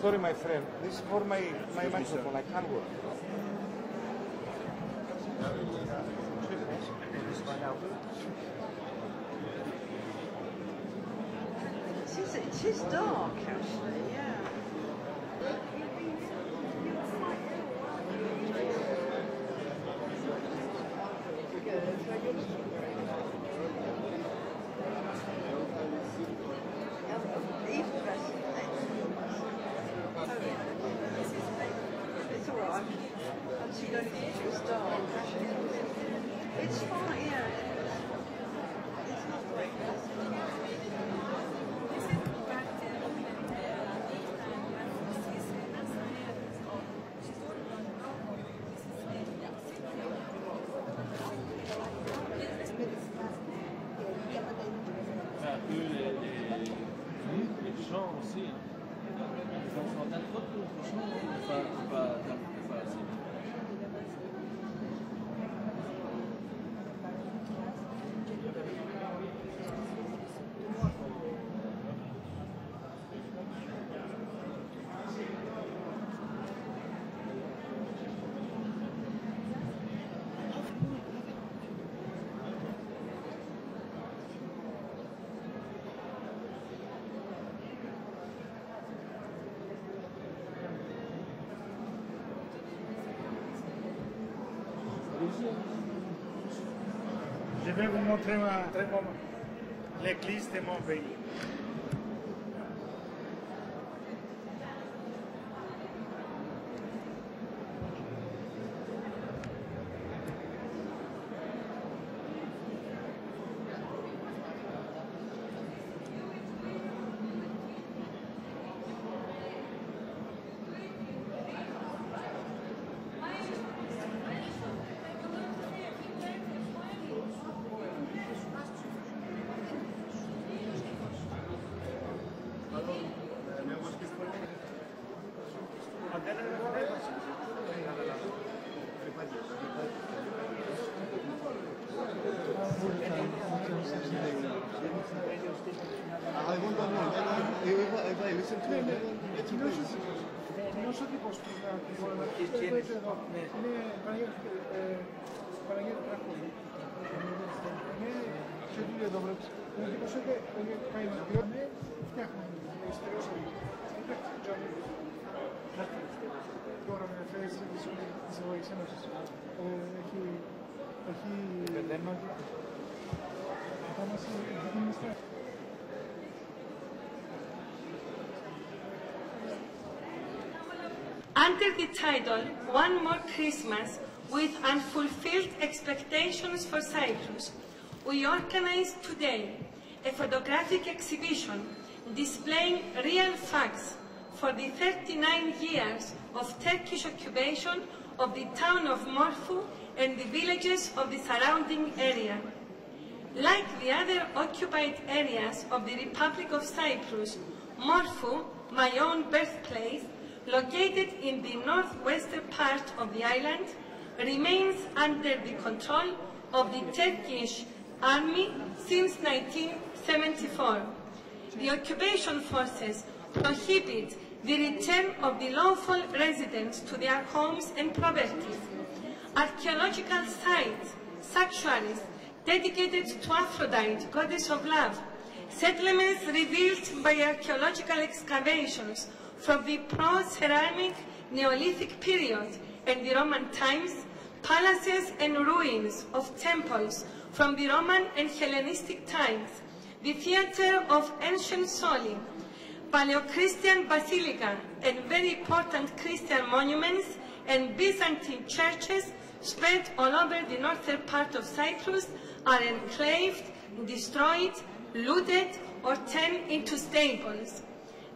Sorry, my friend. This is for my, my microphone. I can't work. It is, it is dark, actually, Je vais vous montrer mon pays. Ναι, ναι, ναι. Κοινός ο τύπος που είναι εδώ. Είναι Παναγιώτη Τρακούλη. Είναι σε εδώ βλέπεις. Ναι, ο τύπος είναι κάνει δύο, ναι, είναι Ιστεριώσαμε. Εντάξει, τζάμι. Τώρα με φέρεις της Ευρωπαϊκής Ένωσης. Ε, έχει... Έχει... Θα μας δίνει Under the title One More Christmas with Unfulfilled Expectations for Cyprus, we organize today a photographic exhibition displaying real facts for the 39 years of Turkish occupation of the town of Morphou and the villages of the surrounding area. Like the other occupied areas of the Republic of Cyprus, Morphou, my own birthplace, located in the northwestern part of the island, remains under the control of the Turkish army since 1974. The occupation forces prohibit the return of the lawful residents to their homes and properties. Archaeological sites, sanctuaries dedicated to Aphrodite, goddess of love, settlements revealed by archaeological excavations from the pro-ceramic Neolithic period and the Roman times, palaces and ruins of temples from the Roman and Hellenistic times, the theatre of ancient Soli, Paleo-Christian basilica and very important Christian monuments and Byzantine churches spread all over the northern part of Cyprus are enclaved, destroyed, looted or turned into stables.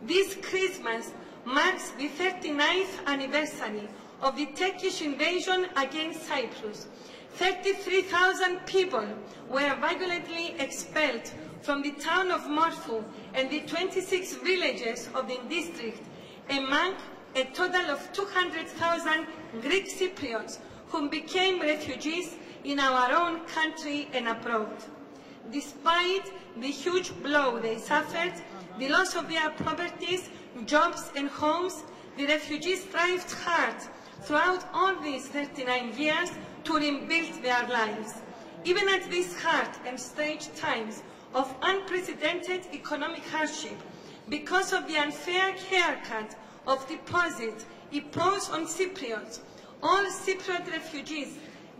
This Christmas marks the 39th anniversary of the Turkish invasion against Cyprus. 33,000 people were violently expelled from the town of Morphou and the 26 villages of the district, among a total of 200,000 Greek Cypriots who became refugees in our own country and abroad. Despite the huge blow they suffered, the loss of their properties, jobs and homes, the refugees strived hard throughout all these 39 years to rebuild their lives. Even at these hard and strange times of unprecedented economic hardship, because of the unfair haircut of deposit imposed on Cypriots, all Cypriot refugees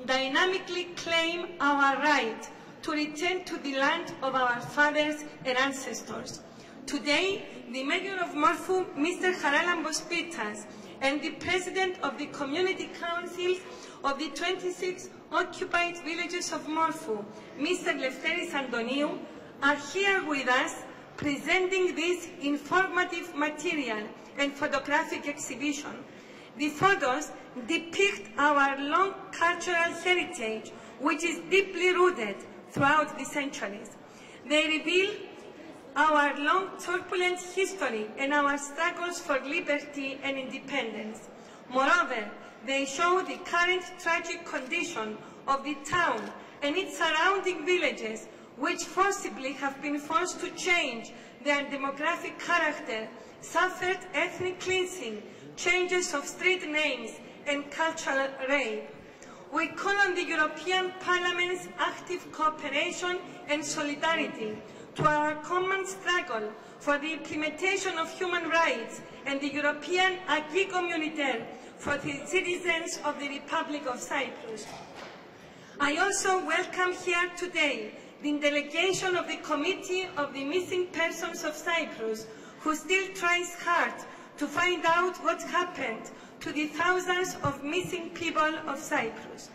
dynamically claim our right to return to the land of our fathers and ancestors. Today, the Mayor of Morphou, Mr. Haralambos Pittas, and the President of the Community Council of the 26 occupied villages of Morphou, Mr. Lefteris Antoniou, are here with us presenting this informative material and photographic exhibition. The photos depict our long cultural heritage, which is deeply rooted throughout the centuries. They reveal our long turbulent history and our struggles for liberty and independence. Moreover, they show the current tragic condition of the town and its surrounding villages, which forcibly have been forced to change their demographic character, suffered ethnic cleansing, changes of street names, and cultural rape. We call on the European Parliament's active cooperation and solidarity to our common struggle for the implementation of human rights and the European acquis communautaire for the citizens of the Republic of Cyprus. I also welcome here today the delegation of the Committee of the Missing Persons of Cyprus, who still tries hard to find out what happened to the thousands of missing people of Cyprus.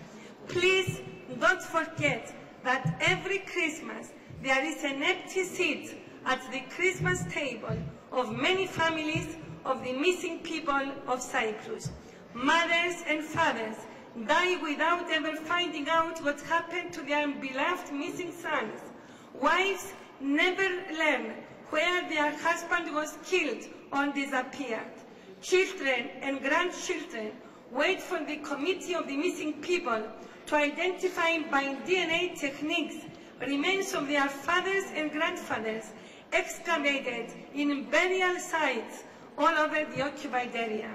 Please don't forget that every Christmas there is an empty seat at the Christmas table of many families of the missing people of Cyprus. Mothers and fathers die without ever finding out what happened to their beloved missing sons. Wives never learn where their husband was killed or disappeared. Children and grandchildren wait for the Committee of the Missing People to identify by DNA techniques remains of their fathers and grandfathers excavated in burial sites all over the occupied area.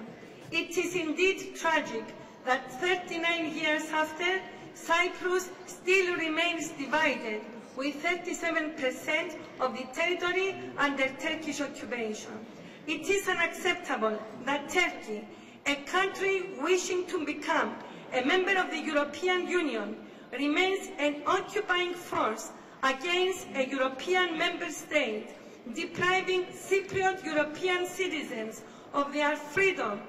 It is indeed tragic that 39 years after, Cyprus still remains divided with 37% of the territory under Turkish occupation. It is unacceptable that Turkey, a country wishing to become a member of the European Union, remains an occupying force against a European member state, depriving Cypriot European citizens of their freedom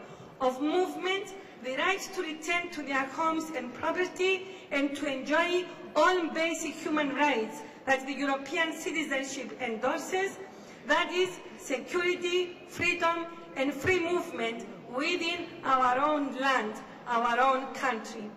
of movement, the right to return to their homes and property, and to enjoy all basic human rights that the European citizenship endorses, that is, security, freedom, and free movement within our own land, our own country.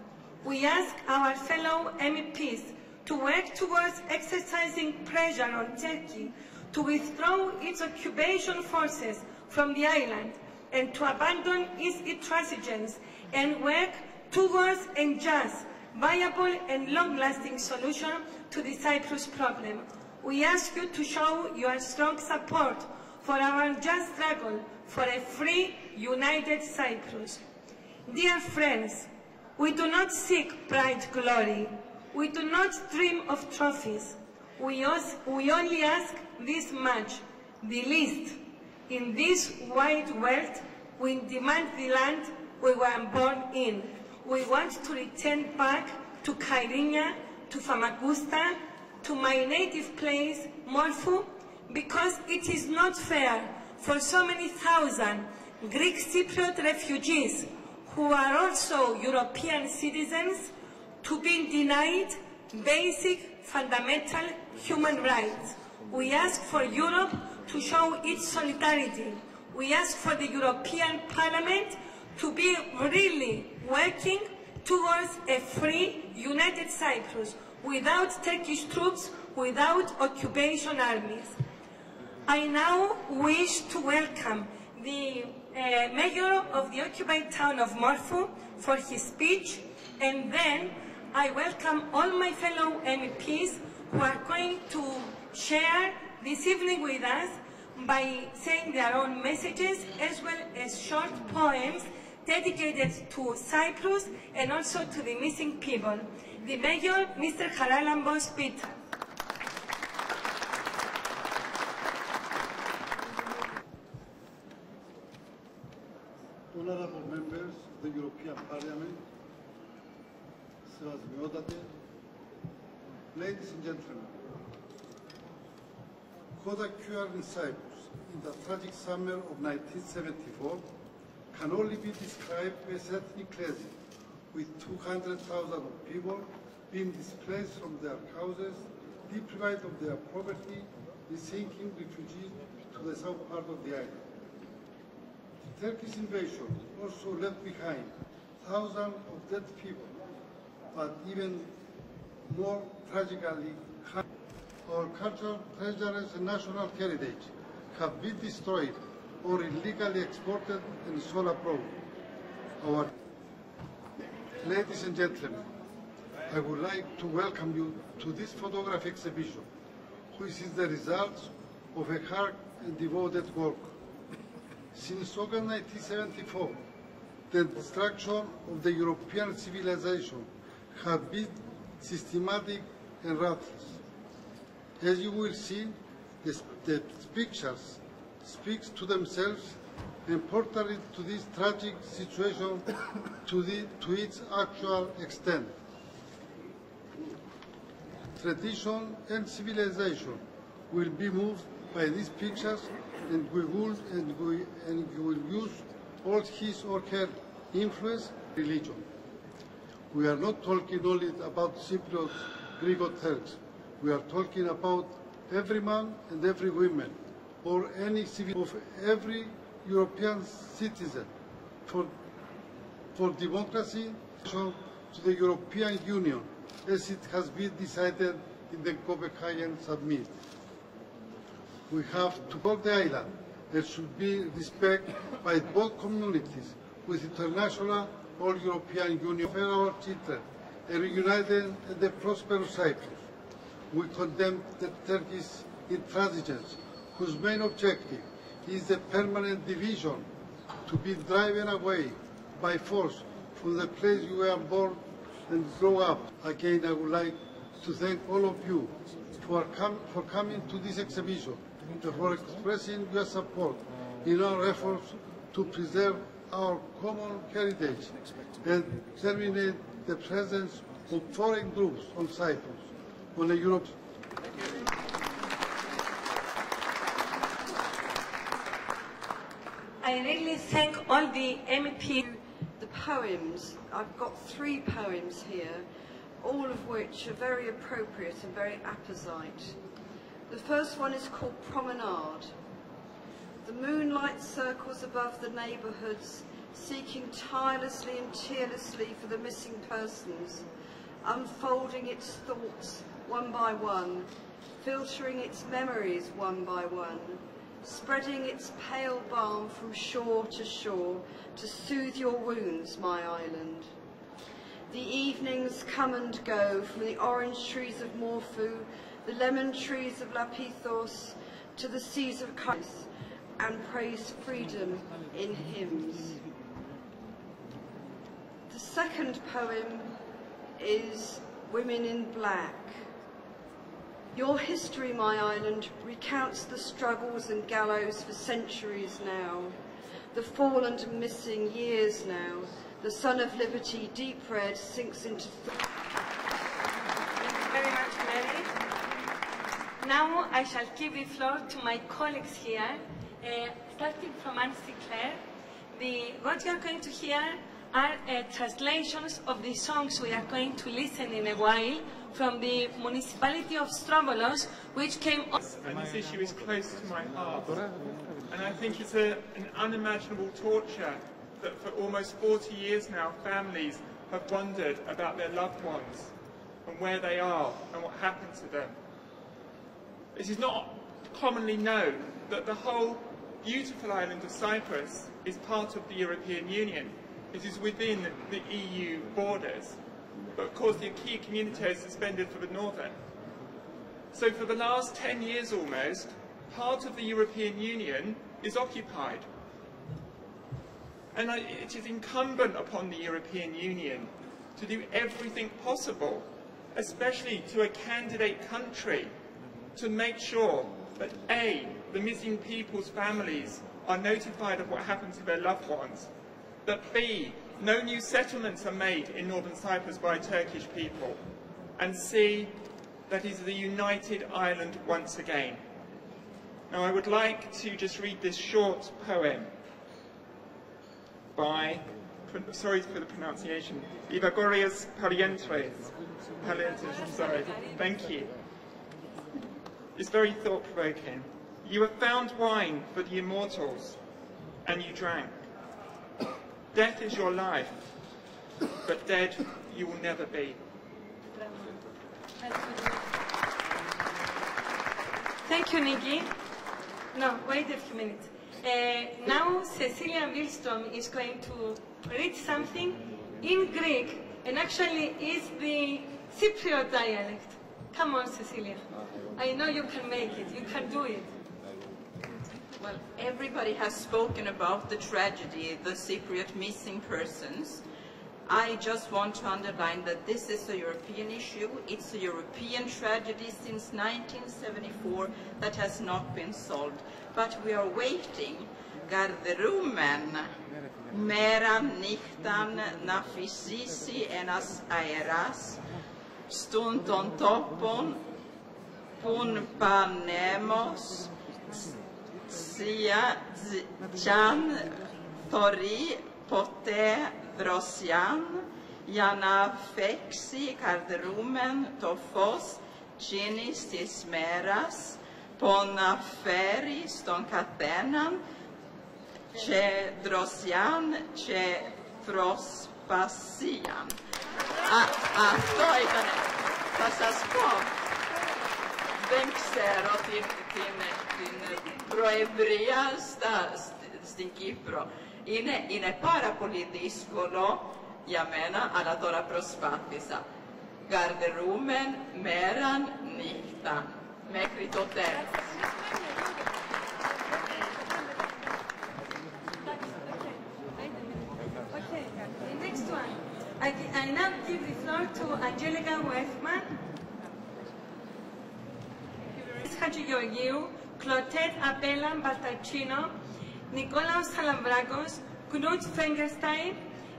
We ask our fellow MEPs to work towards exercising pressure on Turkey to withdraw its occupation forces from the island and to abandon its intransigence and work towards a just, viable and long-lasting solution to the Cyprus problem. We ask you to show your strong support for our just struggle for a free, united Cyprus. Dear friends, we do not seek pride, glory. We do not dream of trophies. We, we only ask this much, the least. In this wide world, we demand the land we were born in. We want to return back to Kyrenia, to Famagusta, to my native place, Morphou, because it is not fair for so many thousand Greek Cypriot refugees who are also European citizens to be denied basic fundamental human rights. We ask for Europe to show its solidarity. We ask for the European Parliament to be really working towards a free, united Cyprus without Turkish troops, without occupation armies. I now wish to welcome the uh, mayor of the occupied town of Morphou for his speech, and then I welcome all my fellow MEPs who are going to share this evening with us by saying their own messages as well as short poems dedicated to Cyprus and also to the missing people. The Mayor, Mr. Haralambos Pittas. Honorable members of the European Parliament, ladies and gentlemen, Kodak QR in Cyprus in the tragic summer of 1974 can only be described as ethnic cleansing, with 200,000 people being displaced from their houses, deprived of their property, and sinking refugees to the south part of the island. Turkish invasion also left behind thousands of dead people, but even more tragically, our cultural treasures and national heritage have been destroyed or illegally exported and sold abroad. Our ladies and gentlemen, I would like to welcome you to this photography exhibition, which is the result of a hard and devoted work. Since August 1974, the destruction of the European civilization has been systematic and ruthless. As you will see, the, the pictures speaks to themselves and portray to this tragic situation to, the, to its actual extent. Tradition and civilization will be moved by these pictures and we will and we and we will use all his or her influence religion. We are not talking only about Cypriot Greek Turks. We are talking about every man and every woman, or any civil of every European citizen for for democracy to the European Union as it has been decided in the Copenhagen Summit we have to build the island. There should be respect by both communities with international all European Union for our children, a reunited and prosperous Cyprus. We condemn the Turkish intransigence, whose main objective is the permanent division to be driven away by force from the place you were born and grow up. Again, I would like to thank all of you for, com for coming to this exhibition for expressing your support in our efforts to preserve our common heritage and terminate the presence of foreign groups on Cyprus, on the Europe. I really thank all the MEP. The poems, I've got three poems here, all of which are very appropriate and very apposite. The first one is called Promenade. The moonlight circles above the neighbourhoods, seeking tirelessly and tearlessly for the missing persons, unfolding its thoughts one by one, filtering its memories one by one, spreading its pale balm from shore to shore to soothe your wounds, my island. The evenings come and go from the orange trees of Morphou the lemon trees of Lapithos to the seas of Kais, and praise freedom in hymns. The second poem is Women in Black. Your history, my island, recounts the struggles and gallows for centuries now, the fallen and missing years now. The sun of liberty, deep red, sinks into... Thank you very much, Mary. Now I shall give the floor to my colleagues here, uh, starting from Anne Sinclair. The, what you are going to hear are uh, translations of the songs we are going to listen in a while from the municipality of Strovolos, which came... And this issue is close to my heart. And I think it's a, an unimaginable torture that for almost 40 years now, families have wondered about their loved ones and where they are and what happened to them. It is not commonly known that the whole beautiful island of Cyprus is part of the European Union. It is within the EU borders. But of course the acquis communautaire is suspended for the northern. So for the last 10 years almost, part of the European Union is occupied. And I, it is incumbent upon the European Union to do everything possible, especially to a candidate country, to make sure that A, the missing people's families are notified of what happened to their loved ones, that B, no new settlements are made in northern Cyprus by Turkish people, and C, that is the united Ireland once again. Now I would like to just read this short poem by, sorry for the pronunciation, Evagorius Palientres. Palientres, sorry, thank you. It's very thought-provoking. You have found wine for the immortals, and you drank. Death is your life, but dead you will never be. Thank you, Nikki. No, wait a few minutes. Uh, now Cecilia Wikström is going to read something in Greek, and actually is the Cypriot dialect. Come on, Cecilia. I know you can make it. You can do it. Well, everybody has spoken about the tragedy, the Cypriot missing persons. I just want to underline that this is a European issue. It's a European tragedy since 1974 that has not been solved. But we are waiting. Garderumen, meran nyktan na fysisi enas aeras, stundon topon pun panemos sia chan tori pote drosian jana fexi kardrumen tofos cinis tismeras pon aferi ston catenan ce drosian ce trospasian. Και δροσιάν και προσπασίαν. Α, αυτό ήταν. Θα σας πω. Δεν ξέρω την, την, την προεδρία στα, στην Κύπρο. Είναι, είναι πάρα πολύ δύσκολο για μένα, αλλά τώρα προσπάθησα. Γαρδερούμεν μέραν νύχτα, μέχρι το τέλος. To Angelika Werthmann, Hadji Georgiou, Claudette Abela Baldacchino, Nikolaos Salavrakos, Knut Fleckenstein,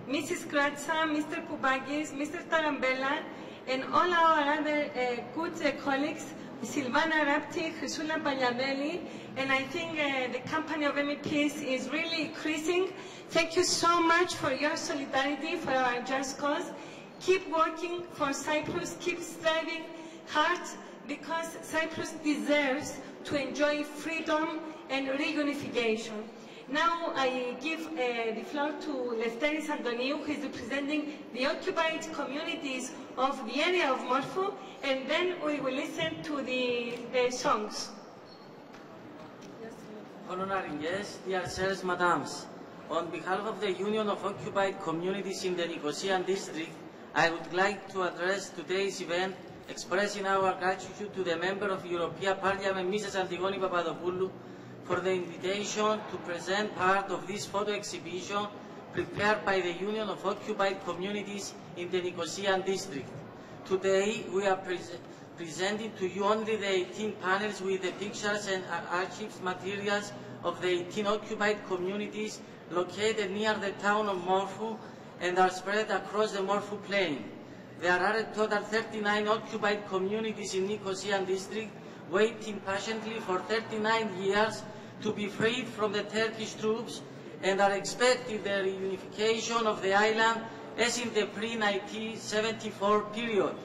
Mrs. Kratsa, Mr. Koubakis, Mr. Tarabella, and all our other uh, good uh, colleagues, Sylvana Rapti, Chrysoula Paliadeli, and I think uh, the company of MEPs is really increasing. Thank you so much for your solidarity for our just cause. Keep working for Cyprus, keep striving hard because Cyprus deserves to enjoy freedom and reunification. Now I give uh, the floor to Lefteris Antoniou, who is representing the occupied communities of the area of Morphou, and then we will listen to the, the songs. Honorary guests, dear sirs, madams, on behalf of the Union of Occupied Communities in the Nicosia district, I would like to address today's event expressing our gratitude to the Member of the European Parliament, Mrs. Antigoni Papadopoulou, for the invitation to present part of this photo exhibition prepared by the Union of Occupied Communities in the Nicosia district. Today, we are pre presenting to you only the 18 panels with the pictures and archives materials of the 18 occupied communities located near the town of Morphou and are spread across the Morphou plain. There are a total 39 occupied communities in Nicosia district waiting patiently for 39 years to be freed from the Turkish troops and are expecting the reunification of the island as in the pre-1974 period.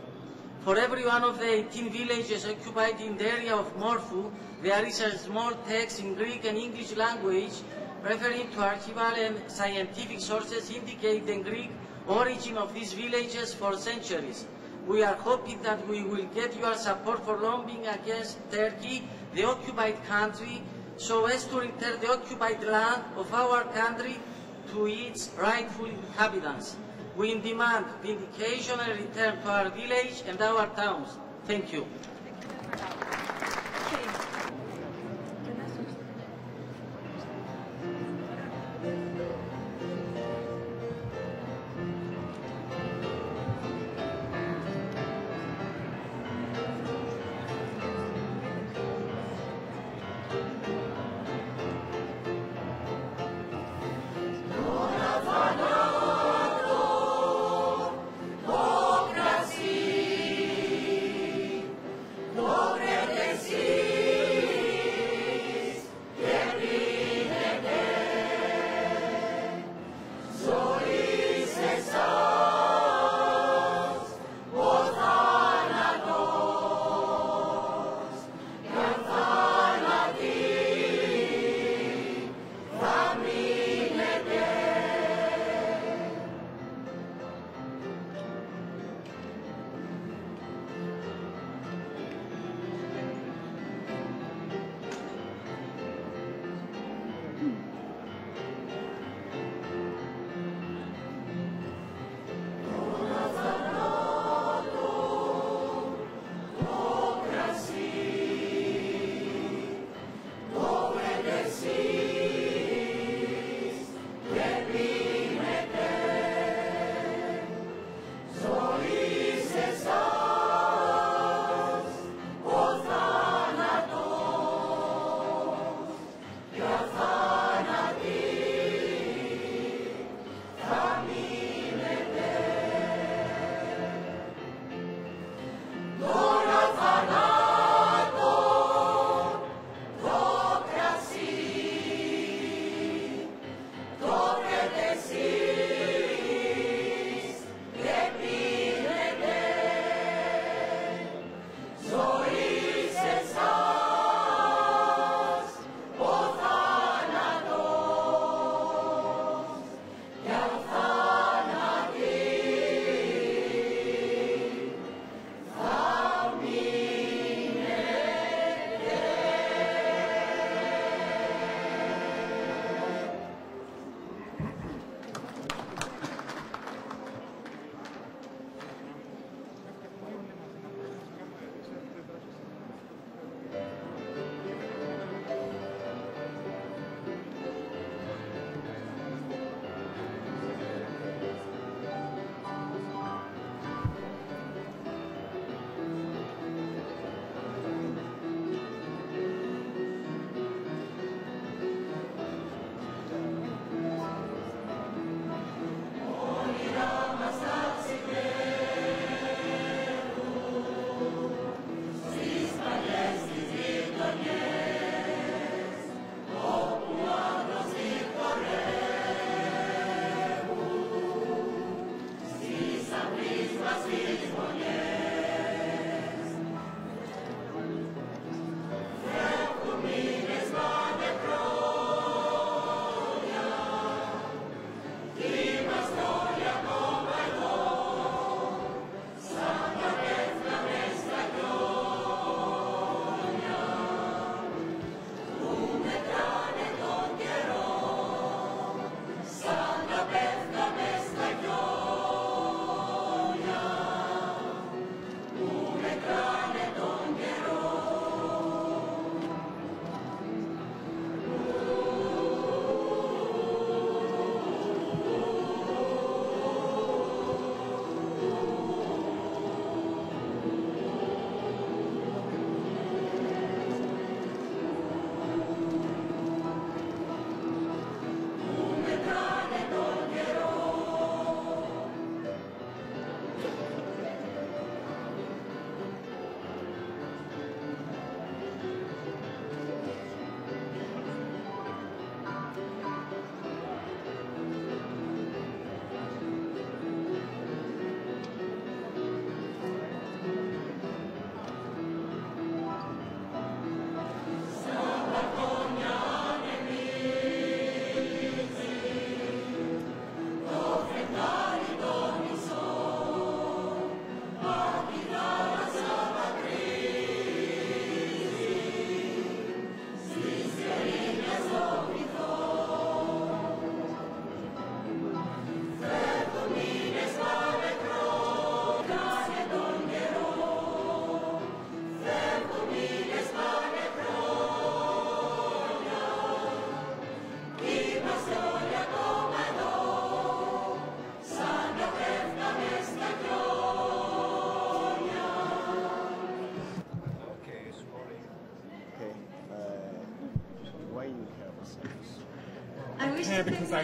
For every one of the 18 villages occupied in the area of Morphou, there is a small text in Greek and English language referring to archival and scientific sources indicate the Greek origin of these villages for centuries. We are hoping that we will get your support for lobbying against Turkey, the occupied country, so as to return the occupied land of our country to its rightful inhabitants. We demand vindication and return to our village and our towns. Thank you.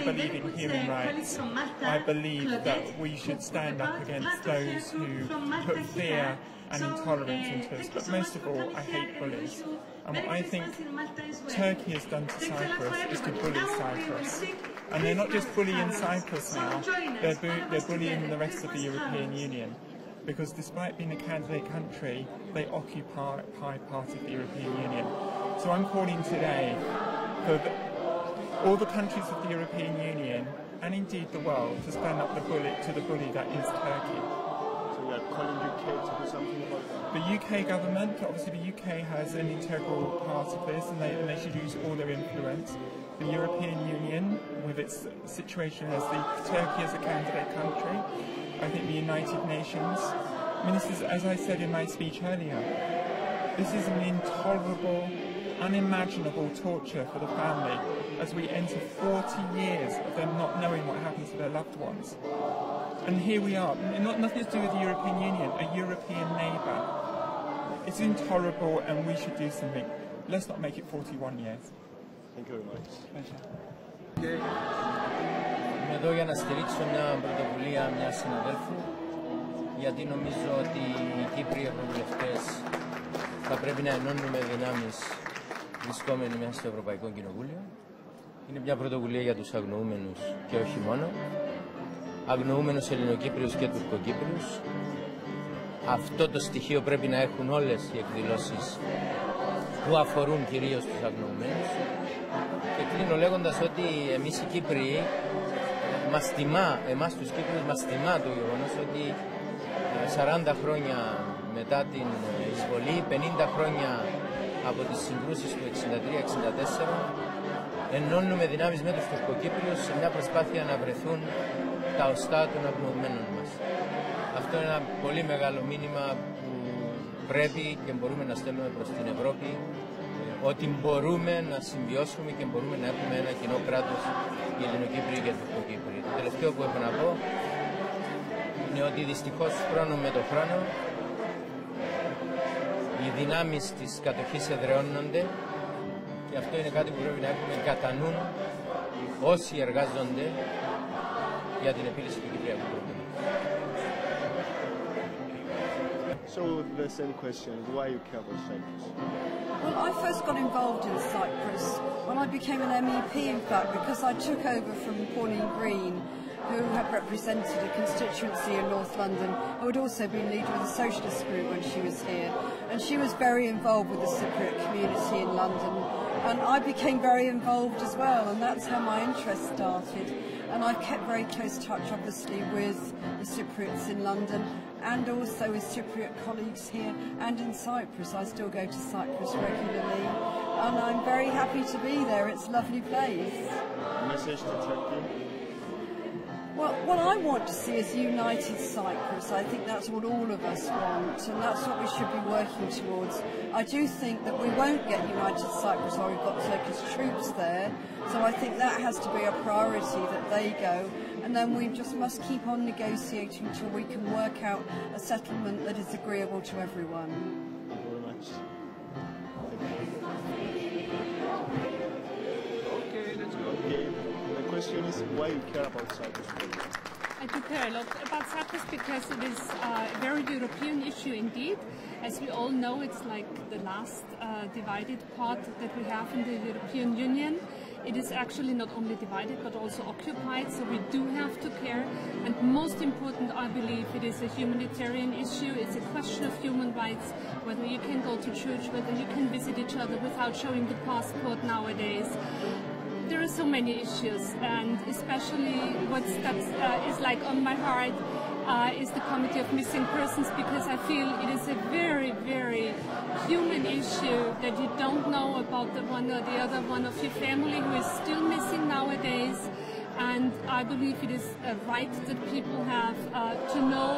I believe in human rights. I believe that we should stand up against those who put fear and intolerance into us. But most of all, I hate bullies. And what I think Turkey has done to Cyprus is to bully Cyprus. And they're not just bullying Cyprus now, they're, bu- they're bullying the rest of the European Union. Because despite being a candidate country, they occupy part of the European Union. So I'm calling today for the, all the countries of the European Union, and indeed the world, to stand up the bully, to the bully that is Turkey. So you are calling UK to do something about that? The UK government, obviously the UK has an integral part of this and they, and they should use all their influence. The European Union, with its situation as the Turkey as a candidate country, I think the United Nations, ministers, as I said in my speech earlier, this is an intolerable, unimaginable torture for the family as we enter 40 years of them not knowing what happened to their loved ones. And here we are, not, nothing to do with the European Union, a European neighbour. It's intolerable and we should do something. Let's not make it 41 years. Thank you very much. Pleasure. Είμαι εδώ για να στηρίξω μια πρωτοβουλία μια συναδέλφου γιατί νομίζω ότι οι Κύπροι ευρωβουλευτές θα πρέπει να ενώνουμε δυνάμεις βρισκόμενοι μέσα στο Ευρωπαϊκό Κοινοβούλιο. Είναι μια πρωτοβουλία για τους αγνοούμενους και όχι μόνο. Αγνοούμενους Ελληνοκύπριους και Τουρκοκύπριους. Αυτό το στοιχείο πρέπει να έχουν όλες οι εκδηλώσεις που αφορούν κυρίως τους αγνοούμενους. Και κλείνω λέγοντας ότι εμείς οι Κύπροι μας τιμά, εμάς τους Κύπριους μας τιμά το γεγονός ότι ε, 40 χρόνια μετά την εισβολή, 50 χρόνια από τις συγκρούσεις του 63-64 ενώνουμε δυνάμεις με τους Τουρκοκύπριους σε μια προσπάθεια να βρεθούν τα οστά των αγνοωμένων μας. Αυτό είναι ένα πολύ μεγάλο μήνυμα που πρέπει και μπορούμε να στέλνουμε προς την Ευρώπη ε, ότι μπορούμε να συμβιώσουμε και μπορούμε να έχουμε ένα κοινό κράτος οι Ελληνοκύπριοι και οι Τουρκοκύπριοι. Το τελευταίο που έχω να πω είναι ότι δυστυχώς χρόνο με το χρόνο οι δυνάμεις της κατοχής εδραιώνονται και αυτό είναι κάτι που πρέπει να έχουμε κατά νου όσοι εργάζονται για την επίλυση του Κυπριακού προβλήματος. So the same question, why you care about Cyprus? Well, I first got involved in Cyprus when I became an MEP, in fact, because I took over from Pauline Green, who had represented a constituency in North London, who had also been leader of the Socialist group when she was here. And she was very involved with the Cypriot community in London. And I became very involved as well, and that's how my interest started. And I've kept very close touch, obviously, with the Cypriots in London and also with Cypriot colleagues here and in Cyprus. I still go to Cyprus regularly, and I'm very happy to be there. It's a lovely place. Message to Turkey? Well, what I want to see is united Cyprus. I think that's what all of us want, and that's what we should be working towards. I do think that we won't get united Cyprus while we've got Turkish troops there, so I think that has to be a priority that they go. And then we just must keep on negotiating until we can work out a settlement that is agreeable to everyone. Question is why you care about Cyprus? I do care a lot about Cyprus because it is uh, a very European issue indeed. As we all know, it's like the last uh, divided part that we have in the European Union. It is actually not only divided but also occupied, so we do have to care. And most important, I believe, it is a humanitarian issue. It's a question of human rights, whether you can go to church, whether you can visit each other without showing the passport nowadays there are so many issues, and especially what uh, is like on my heart uh, is the Committee of Missing Persons because I feel it is a very, very human issue that you don't know about the one or the other one of your family who is still missing nowadays. And I believe it is a right that people have uh, to know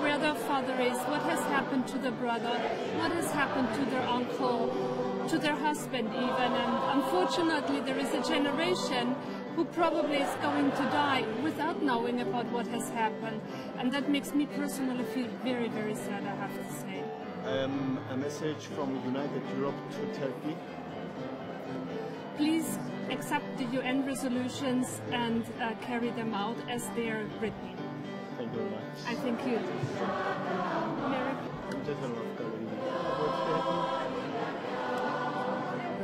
where their father is, what has happened to their brother, what has happened to their uncle, to their husband even. And unfortunately, there is a generation who probably is going to die without knowing about what has happened. And that makes me personally feel very, very sad, I have to say. Um, a message from United Europe to Turkey. Please accept the UN resolutions and uh, carry them out as they are written. Thank you very much. I thank you. Mary?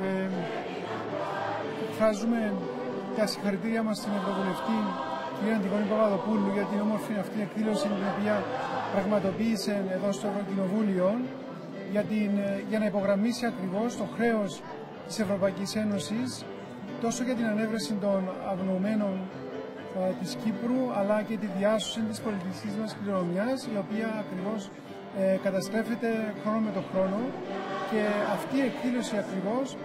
Ε, εκφράζουμε τα συγχαρητήρια μας στην Ευρωβουλευτή κυρία Αντιγόνη Παπαδοπούλου για την όμορφη αυτή εκδήλωση την οποία πραγματοποίησε εδώ στο Ευρωκοινοβούλιο για, την, για να υπογραμμίσει ακριβώς το χρέος της Ευρωπαϊκής Ένωσης τόσο για την ανέβρεση των αγνοωμένων ε, της Κύπρου αλλά και τη διάσωση της πολιτιστικής μας κληρονομιάς η οποία ακριβώς ε, καταστρέφεται χρόνο με το χρόνο. Και αυτή η εκδήλωση ακριβώς ε,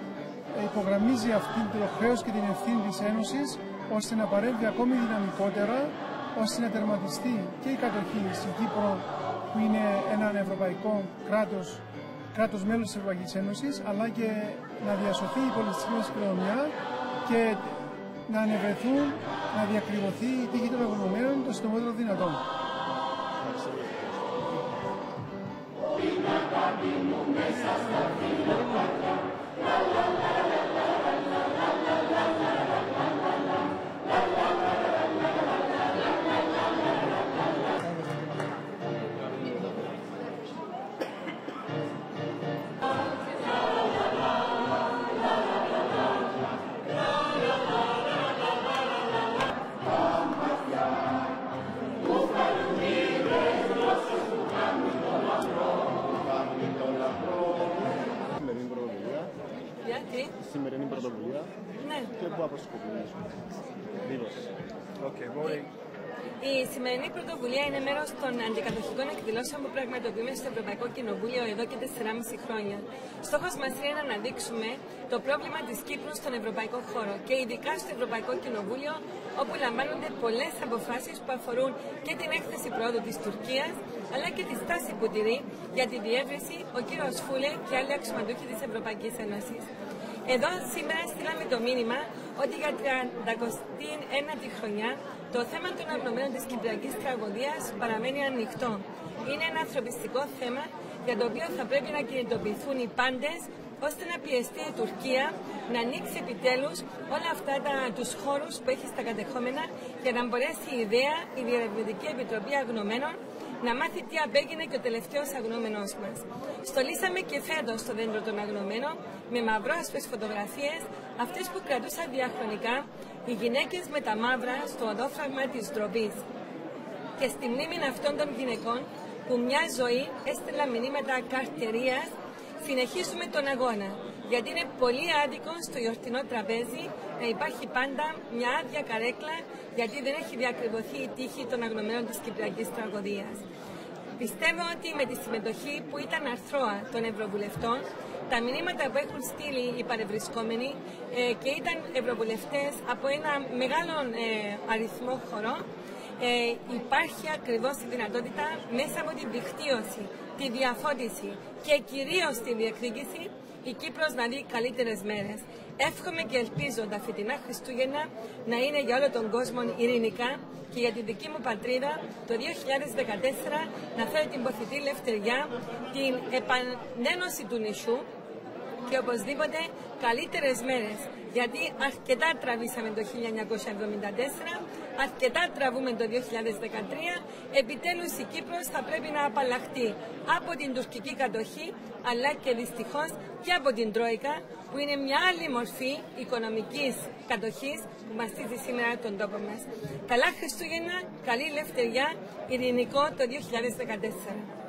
υπογραμμίζει αυτή το χρέος και την ευθύνη της Ένωσης ώστε να παρέμβει ακόμη δυναμικότερα ώστε να τερματιστεί και η κατοχή στην Κύπρο που είναι ένα ευρωπαϊκό κράτος, κράτος μέλος της Ευρωπαϊκής Ένωσης αλλά και να διασωθεί η πολιτιστική μας κληρονομιά και να ανεβρεθούν, να διακριβωθεί η τύχη των αγωνωμένων το συντομότερο δυνατόν. σημερινή Ναι. Και πού αποσκοπούμε. Δήλωση. Okay, μπορεί. Η σημερινή πρωτοβουλία είναι μέρος των αντικατοχικών εκδηλώσεων που πραγματοποιούμε στο Ευρωπαϊκό Κοινοβούλιο εδώ και 4,5 χρόνια. Στόχος μας είναι να αναδείξουμε το πρόβλημα της Κύπρου στον ευρωπαϊκό χώρο και ειδικά στο Ευρωπαϊκό Κοινοβούλιο, όπου λαμβάνονται πολλές αποφάσεις που αφορούν και την έκθεση πρόοδου της Τουρκίας, αλλά και τη στάση που τηρεί για τη διεύρυνση ο κύριος Φούλε και άλλοι αξιωματούχοι της Ευρωπαϊκής Ένωσης. Εδώ σήμερα στείλαμε το μήνυμα ότι για 39η χρονιά το θέμα των αγνωμένων της Κυπριακής τραγωδίας παραμένει ανοιχτό. Είναι ένα ανθρωπιστικό θέμα για το οποίο θα πρέπει να κινητοποιηθούν οι πάντες ώστε να πιεστεί η Τουρκία να ανοίξει επιτέλους όλα αυτά τα, τους χώρους που έχει στα κατεχόμενα για να μπορέσει η ιδέα, η Διερευνητική Επιτροπή Αγνωμένων να μάθει τι απέγινε και ο τελευταίος αγνώμενο μας. Στολίσαμε και φέτος το δέντρο των αγνωμένων με μαυρόσπε φωτογραφίες, αυτές που κρατούσαν διαχρονικά οι γυναίκες με τα μαύρα στο οδόφραγμα της ντροπής. Και στη μνήμη αυτών των γυναικών που μια ζωή έστειλαν μηνύματα καρτερία, συνεχίσουμε τον αγώνα. Γιατί είναι πολύ άδικο στο γιορτινό τραπέζι να υπάρχει πάντα μια άδεια καρέκλα γιατί δεν έχει διακριβωθεί η τύχη των αγνωμένων της Κυπριακής τραγωδίας. Πιστεύω ότι με τη συμμετοχή που ήταν αρθρώα των Ευρωβουλευτών, τα μηνύματα που έχουν στείλει οι παρευρισκόμενοι ε, και ήταν Ευρωβουλευτές από ένα μεγάλο ε, αριθμό χωρών, ε, υπάρχει ακριβώς η δυνατότητα μέσα από τη δικτύωση, τη διαφώτιση και κυρίως τη διεκδίκηση η Κύπρος να δει καλύτερες μέρες. Εύχομαι και ελπίζω τα φετινά Χριστούγεννα να είναι για όλο τον κόσμο ειρηνικά και για τη δική μου πατρίδα το 2014 να φέρει την ποθητή λευτεριά, την επανένωση του νησιού και οπωσδήποτε καλύτερες μέρες. Γιατί αρκετά τραβήσαμε το 1974, αρκετά τραβούμε το 2013, επιτέλους η Κύπρος θα πρέπει να απαλλαχτεί από την τουρκική κατοχή, αλλά και δυστυχώς και από την Τρόικα, που είναι μια άλλη μορφή οικονομικής κατοχής που μαστίζει σήμερα τον τόπο μας. Καλά Χριστούγεννα, καλή ελευθεριά, ειρηνικό το 2014.